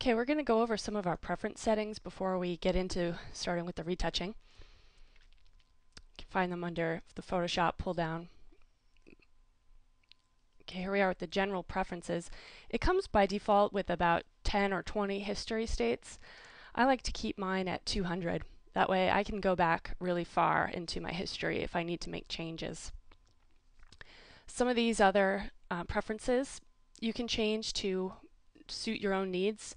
Okay, we're going to go over some of our preference settings before we get into starting with the retouching. You can find them under the Photoshop pull down. Okay, here we are with the general preferences. It comes by default with about 10 or 20 history states. I like to keep mine at 200. That way I can go back really far into my history if I need to make changes. Some of these other uh, preferences you can change to suit your own needs.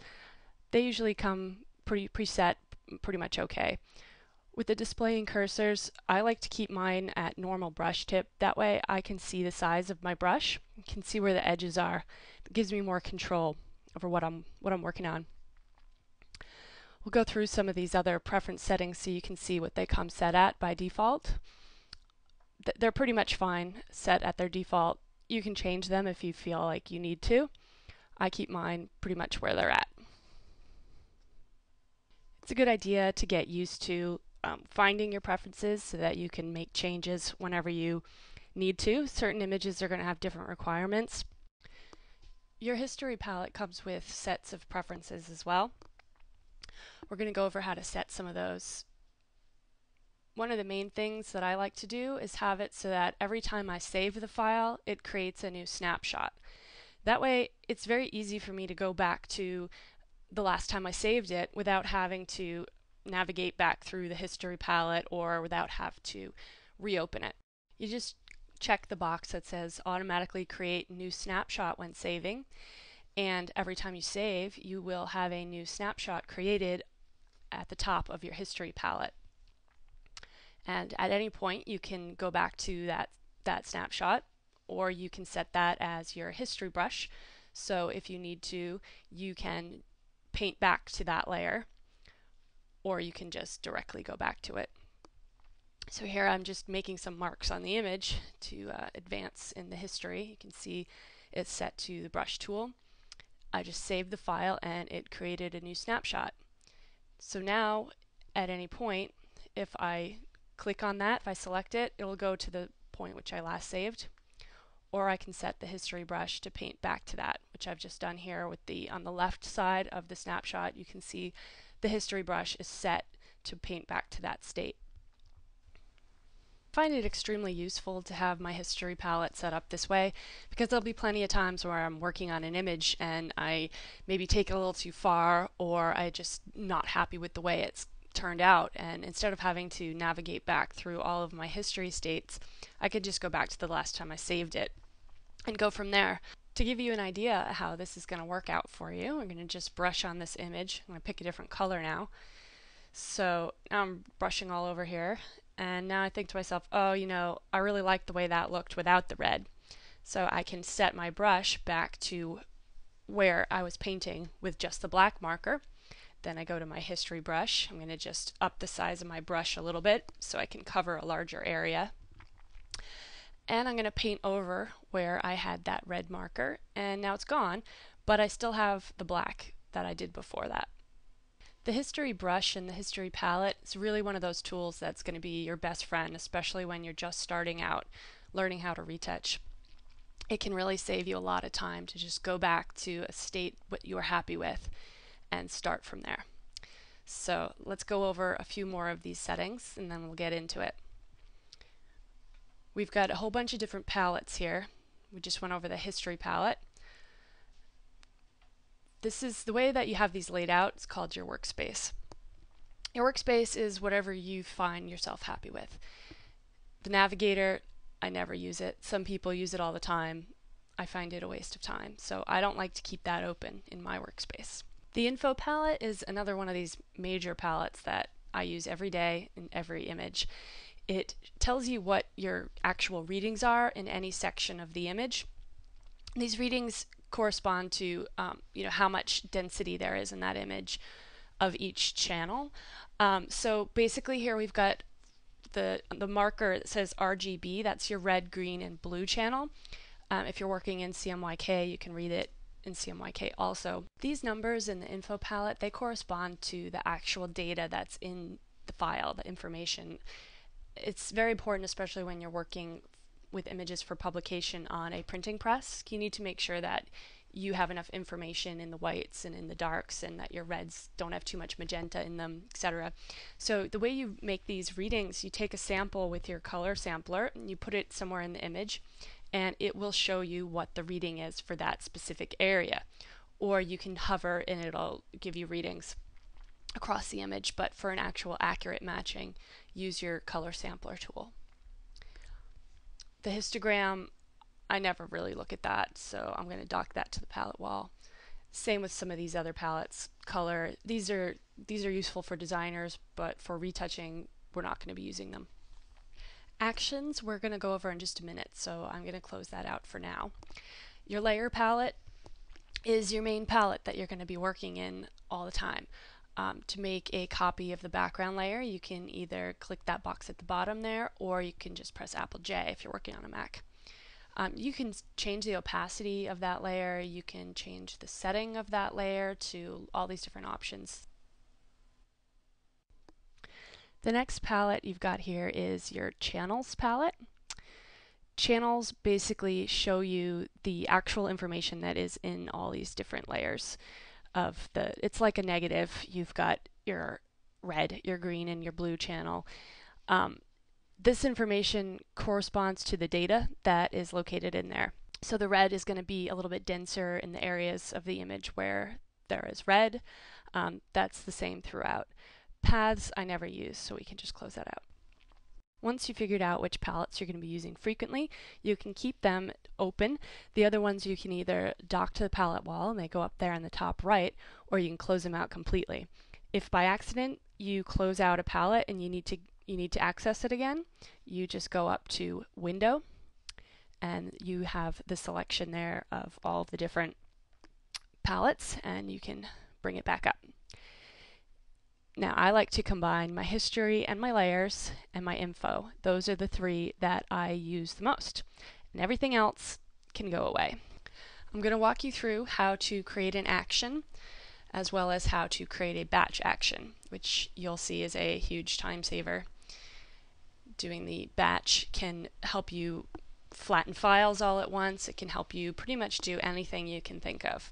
They usually come pretty preset, pretty much okay. With the displaying cursors, I like to keep mine at normal brush tip. That way I can see the size of my brush, can see where the edges are. It gives me more control over what I'm what I'm working on. We'll go through some of these other preference settings so you can see what they come set at by default. Th they're pretty much fine set at their default. You can change them if you feel like you need to. I keep mine pretty much where they're at. It's a good idea to get used to um, finding your preferences so that you can make changes whenever you need to. Certain images are going to have different requirements. Your history palette comes with sets of preferences as well. We're going to go over how to set some of those. One of the main things that I like to do is have it so that every time I save the file, it creates a new snapshot. That way, it's very easy for me to go back to the last time I saved it without having to navigate back through the history palette or without have to reopen it. You just check the box that says automatically create new snapshot when saving and every time you save you will have a new snapshot created at the top of your history palette. And at any point you can go back to that, that snapshot or you can set that as your history brush. So if you need to, you can paint back to that layer or you can just directly go back to it. So here I'm just making some marks on the image to uh, advance in the history. You can see it's set to the brush tool. I just saved the file and it created a new snapshot. So now at any point if I click on that, if I select it, it'll go to the point which I last saved or I can set the history brush to paint back to that, which I've just done here with the, on the left side of the snapshot, you can see the history brush is set to paint back to that state. I find it extremely useful to have my history palette set up this way because there'll be plenty of times where I'm working on an image and I maybe take it a little too far or I just not happy with the way it's turned out and instead of having to navigate back through all of my history states I could just go back to the last time I saved it and go from there. To give you an idea how this is going to work out for you, I'm going to just brush on this image. I'm going to pick a different color now. So now I'm brushing all over here, and now I think to myself, oh, you know, I really like the way that looked without the red. So I can set my brush back to where I was painting with just the black marker. Then I go to my history brush. I'm going to just up the size of my brush a little bit so I can cover a larger area and I'm going to paint over where I had that red marker and now it's gone but I still have the black that I did before that. The history brush and the history palette is really one of those tools that's going to be your best friend especially when you're just starting out learning how to retouch. It can really save you a lot of time to just go back to a state what you are happy with and start from there. So let's go over a few more of these settings and then we'll get into it. We've got a whole bunch of different palettes here. We just went over the history palette. This is the way that you have these laid out. It's called your workspace. Your workspace is whatever you find yourself happy with. The navigator, I never use it. Some people use it all the time. I find it a waste of time, so I don't like to keep that open in my workspace. The info palette is another one of these major palettes that I use every day in every image. It tells you what your actual readings are in any section of the image. These readings correspond to um, you know how much density there is in that image of each channel. Um, so basically here we've got the, the marker that says RGB, that's your red, green, and blue channel. Um, if you're working in CMYK, you can read it in CMYK also. These numbers in the info palette, they correspond to the actual data that's in the file, the information it's very important, especially when you're working with images for publication on a printing press. You need to make sure that you have enough information in the whites and in the darks and that your reds don't have too much magenta in them, etc. So the way you make these readings, you take a sample with your color sampler and you put it somewhere in the image and it will show you what the reading is for that specific area. Or you can hover and it'll give you readings across the image, but for an actual accurate matching, use your color sampler tool. The histogram I never really look at that, so I'm going to dock that to the palette wall. Same with some of these other palettes. Color, these are these are useful for designers, but for retouching, we're not going to be using them. Actions, we're going to go over in just a minute, so I'm going to close that out for now. Your layer palette is your main palette that you're going to be working in all the time. Um, to make a copy of the background layer, you can either click that box at the bottom there, or you can just press Apple J if you're working on a Mac. Um, you can change the opacity of that layer, you can change the setting of that layer to all these different options. The next palette you've got here is your channels palette. Channels basically show you the actual information that is in all these different layers of the, it's like a negative. You've got your red, your green, and your blue channel. Um, this information corresponds to the data that is located in there. So the red is going to be a little bit denser in the areas of the image where there is red. Um, that's the same throughout. Paths I never use, so we can just close that out. Once you've figured out which palettes you're going to be using frequently, you can keep them open. The other ones you can either dock to the palette wall and they go up there in the top right, or you can close them out completely. If by accident you close out a palette and you need to you need to access it again, you just go up to Window and you have the selection there of all of the different palettes and you can bring it back up. Now I like to combine my history and my layers and my info. Those are the three that I use the most. And everything else can go away. I'm going to walk you through how to create an action as well as how to create a batch action, which you'll see is a huge time saver doing the batch can help you flatten files all at once. It can help you pretty much do anything you can think of.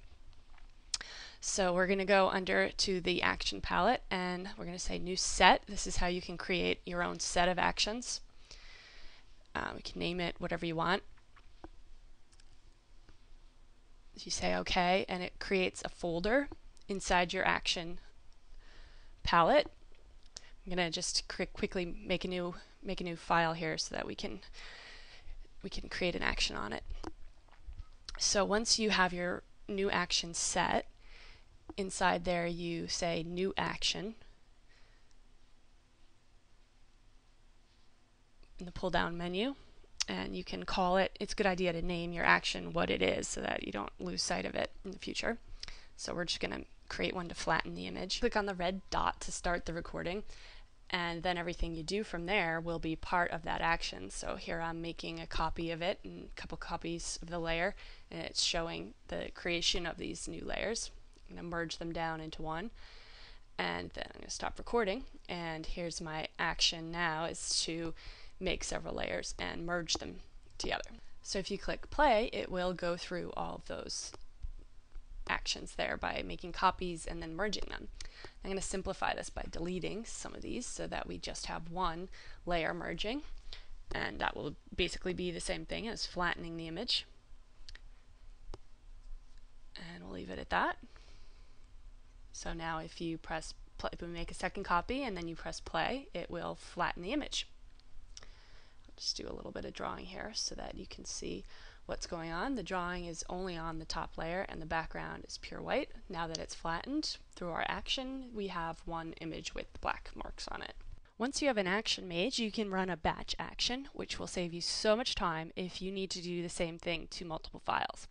So we're going to go under to the action palette and we're going to say new set. This is how you can create your own set of actions. Um, you can name it whatever you want. You say OK and it creates a folder inside your action palette. I'm going to just quickly make a new make a new file here so that we can we can create an action on it. So once you have your new action set, inside there you say new action in the pull down menu and you can call it, it's a good idea to name your action what it is so that you don't lose sight of it in the future. So we're just going to create one to flatten the image. Click on the red dot to start the recording and then everything you do from there will be part of that action. So here I'm making a copy of it and a couple copies of the layer and it's showing the creation of these new layers. I'm going to merge them down into one and then I'm going to stop recording and here's my action now is to make several layers and merge them together. So if you click play it will go through all of those actions there by making copies and then merging them. I'm going to simplify this by deleting some of these so that we just have one layer merging and that will basically be the same thing as flattening the image. And we'll leave it at that. So now if you press play, if we make a second copy and then you press play, it will flatten the image. I'll just do a little bit of drawing here so that you can see what's going on. The drawing is only on the top layer and the background is pure white. Now that it's flattened through our action, we have one image with black marks on it. Once you have an action made, you can run a batch action, which will save you so much time if you need to do the same thing to multiple files.